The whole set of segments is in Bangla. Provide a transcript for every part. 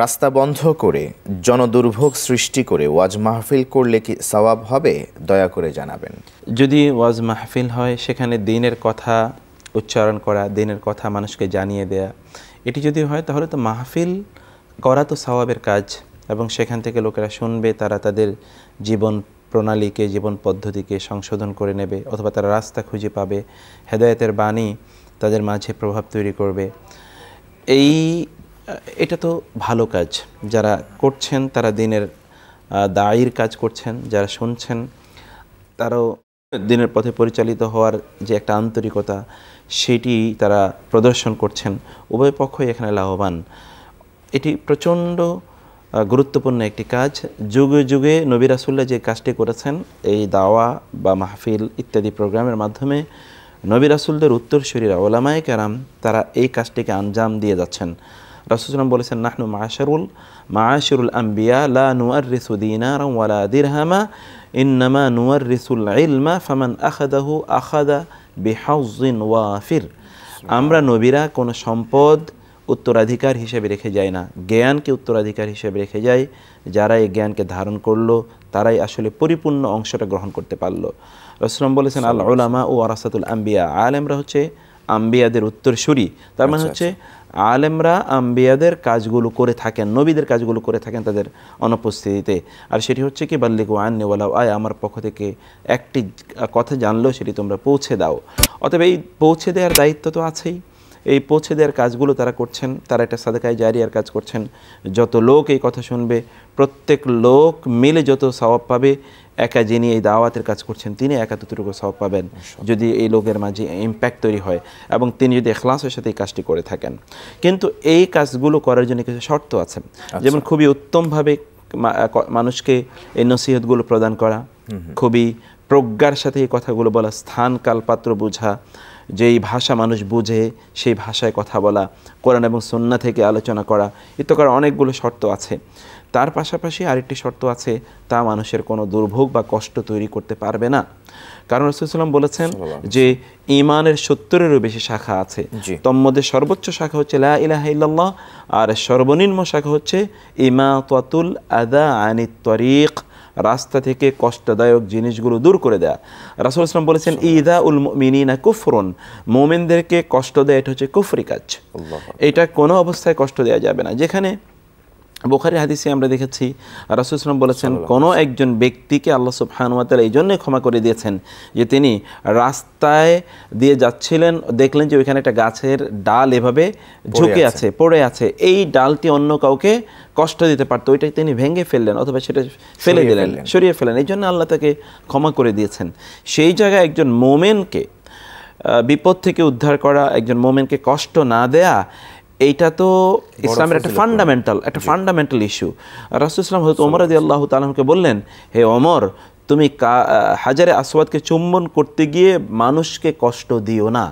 রাস্তা বন্ধ করে জনদুর্ভোগ সৃষ্টি করে ওয়াজ মাহফিল করলে কি সওয়াব হবে? দয়া করে জানাবেন। যদি ওয়াজ মাহফিল হয়, সেখানে দিনের কথা উচ্চারণ করা, দিনের কথা মানুষকে জানিয়ে দেয়া, এটি যদি হয়, তাহলে তো মাহফিল করা তো সওয়াবের কাজ এবং সেখান থেকে লোকেরা শুনবে, তারা তাদের জীবন প্রণালীকে, জীবন পদ্ধতিকে সংশোধন করে নেবে অথবা তারা রাস্তা খুঁজে পাবে, হেদায়েতের বাণী তাদের মাঝে প্রভাব তৈরি করবে। এই এটা তো ভালো কাজ। যারা করছেন, তারা দিনের দায়ের কাজ করছেন, যারা শুনছেন, তারাও দিনের পথে পরিচালিত হওয়ার যে একটা আন্তরিকতা, সেটি তারা প্রদর্শন করছেন। উভয় পক্ষই এখানে লাভবান। এটি প্রচণ্ড গুরুত্বপূর্ণ একটি কাজ। যুগে যুগে নবী রাসুল্লাহ যে কাজটি করেছেন, এই দাওয়া বা মাহফিল ইত্যাদি প্রোগ্রামের মাধ্যমে নবী রাসুলদের উত্তরসূরীরা, ওলামায় কেরাম, তারা এই কাজটিকে আঞ্জাম দিয়ে যাচ্ছেন। রাসুলাম বলেছেন নাহনু মাশারুল মাশরুল আম্বিয়া লা নুয়ার রিসুদ্দিনার ওয়ালা দিরহামা ইন্নামা নুয়ার রিসুল ইলমা ফামান আখাদাহু আখাদা বিহাউজিন ওয়াফির। আমরা নবীরা কোনো সম্পদ উত্তরাধিকার হিসেবে রেখে যায় না। জ্ঞানকে উত্তরাধিকার হিসেবে রেখে যায় যারা এই জ্ঞানকে ধারণ করল তারাই আসলে পরিপূর্ণ অংশটা গ্রহণ করতে পারল। রসলাম বলেছেন আল্লাহ উলামা ও আরাসাতুল আম্বিয়া আলেমরা হচ্ছে আম্বিয়াদের উত্তরসূরি। তার মানে হচ্ছে আলেমরা আম্বিয়াদের কাজগুলো করে থাকেন নবীদের কাজগুলো করে থাকেন তাদের অনুপস্থিতিতে। আর সেটি হচ্ছে কি বাল্লিগু আন্নেওয়ালাও আয় আমার পক্ষ থেকে একটি কথা জানলেও সেটি তোমরা পৌঁছে দাও। অতএব এই পৌঁছে দেওয়ার দায়িত্ব তো আছেই। এই পৌঁছে দেওয়ার কাজগুলো তারা করছেন। তারা একটা সাদাকায় জারিয়ার কাজ করছেন। যত লোক এই কথা শুনবে প্রত্যেক লোক মিলে যত স্বভাব পাবে একা যিনি এই দাওয়াতের কাজ করছেন তিনি একা ততটুকু স্বভাব পাবেন যদি এই লোকের মাঝে ইম্প্যাক্ট তৈরি হয় এবং তিনি যদি এখলাসের সাথে এই কাজটি করে থাকেন। কিন্তু এই কাজগুলো করার জন্য কিছু শর্ত আছে। যেমন খুবই উত্তমভাবে মানুষকে এই নসিহতগুলো প্রদান করা খুবই প্রজ্ঞার সাথে এই কথাগুলো বলা স্থান কালপাত্র বোঝা যেই ভাষা মানুষ বুঝে সেই ভাষায় কথা বলা কোরআন এবং সন্না থেকে আলোচনা করা ইত্যকার অনেকগুলো শর্ত আছে। তার পাশাপাশি আরেকটি শর্ত আছে তা মানুষের কোনো দুর্ভোগ বা কষ্ট তৈরি করতে পারবে না। কারণ রসুলাম বলেছেন যে ইমানের সত্তরেরও বেশি শাখা আছে। তন্মধ্যে সর্বোচ্চ শাখা হচ্ছে লা ইলাহা ইল্লাল্লাহ আর সর্বনিম্ন শাখা হচ্ছে ইমা তাতুল আদা আনি তরিক। রাস্তা থেকে কষ্টদায়ক জিনিসগুলো দূর করে দেয়া। রাসুল ইসলাম বলেছেন ইদা উল মিনি না কুফরন। মোমেনদেরকে কষ্ট দেয় এটা হচ্ছে কুফরি কাজ। এটা কোনো অবস্থায় কষ্ট দেওয়া যাবে না। যেখানে বোখারি হাদিসে আমরা দেখেছি রাসুলাম বলেছেন কোনো একজন ব্যক্তিকে আল্লাহ সুবহানুয়াতাল এই জন্যই ক্ষমা করে দিয়েছেন যে তিনি রাস্তায় দিয়ে যাচ্ছিলেন দেখলেন যে ওইখানে একটা গাছের ডাল এভাবে ঝুঁকে আছে। পড়ে আছে। এই ডালটি অন্য কাউকে কষ্ট দিতে পারতো ওইটাই তিনি ভেঙে ফেললেন অথবা সেটা ফেলে দিলেন সরিয়ে ফেলেন এই জন্য আল্লাহ তাকে ক্ষমা করে দিয়েছেন। সেই জায়গায় একজন মোমেনকে বিপদ থেকে উদ্ধার করা একজন মোমেনকে কষ্ট না দেয়া এইটা তো ইসলামের একটা ফান্ডামেন্টাল একটা ফান্ডামেন্টাল ইস্যু রাসুল ইসলাম হয়তো ওমর আদি আল্লাহ তালামকে বললেন হে অমর তুমি হাজারে আসওয়াদকে চুম্বন করতে গিয়ে মানুষকে কষ্ট দিও না।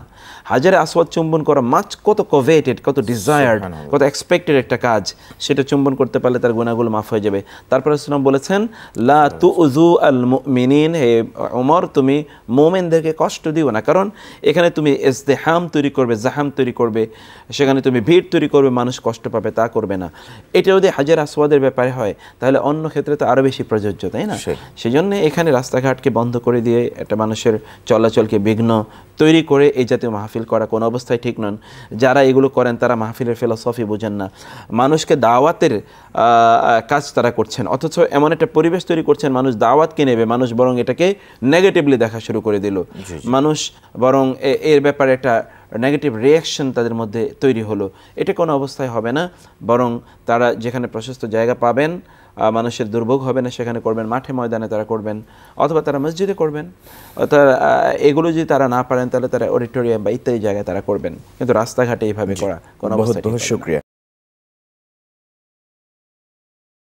হাজারে আসওয়াদ চুম্বন করা মাছ কত কভেটেড কত ডিজায়ার্ড কত এক্সপেক্টেড একটা কাজ। সেটা চুম্বন করতে পারলে তার গুণাগুলো মাফ হয়ে যাবে। তারপরে ইসলাম বলেছেন লা তু উজু আল মিনিন হে ওমর তুমি মোমেনদেরকে কষ্ট দিও না। কারণ এখানে তুমি এজতেহাম তৈরি করবে জাহাম তৈরি করবে। সেখানে তুমি ভিড় তৈরি করবে মানুষ কষ্ট পাবে তা করবে না। এটা যদি হাজার আসওয়াদের ব্যাপারে হয় তাহলে অন্য ক্ষেত্রে তো আরও বেশি প্রযোজ্য তাই না? সেই। জন্য এখানে রাস্তাঘাটকে বন্ধ করে দিয়ে একটা মানুষের চলাচলকে বিঘ্ন তৈরি করে এই জাতীয় মাহফিল করা কোনো অবস্থায় ঠিক নন। যারা এগুলো করেন তারা মাহফিলের ফিলসফি বোঝেন না। মানুষকে দাওয়াতের কাজ তারা করছেন। অথচ এমন একটা পরিবেশ তৈরি করছেন মানুষ দাওয়াতকে নেবে? মানুষ বরং এটাকে নেগেটিভলি দেখা শুরু করে দিল। মানুষ বরং এর ব্যাপারে একটা নেগেটিভ রিয়াকশন তাদের মধ্যে তৈরি হলো। এটা কোনো অবস্থায় হবে না বরং তারা যেখানে প্রশস্ত জায়গা পাবেন মানুষের দুর্ভোগ হবে না সেখানে করবেন মাঠে ময়দানে তারা করবেন অথবা তারা মসজিদে করবেন। তারা এগুলো যদি তারা না পারেন তাহলে তারা অডিটোরিয়াম বা ইত্যাদি জায়গায় তারা করবেন। কিন্তু রাস্তাঘাটে এইভাবে করা কোনো অবস্থা শুক্রিয়া।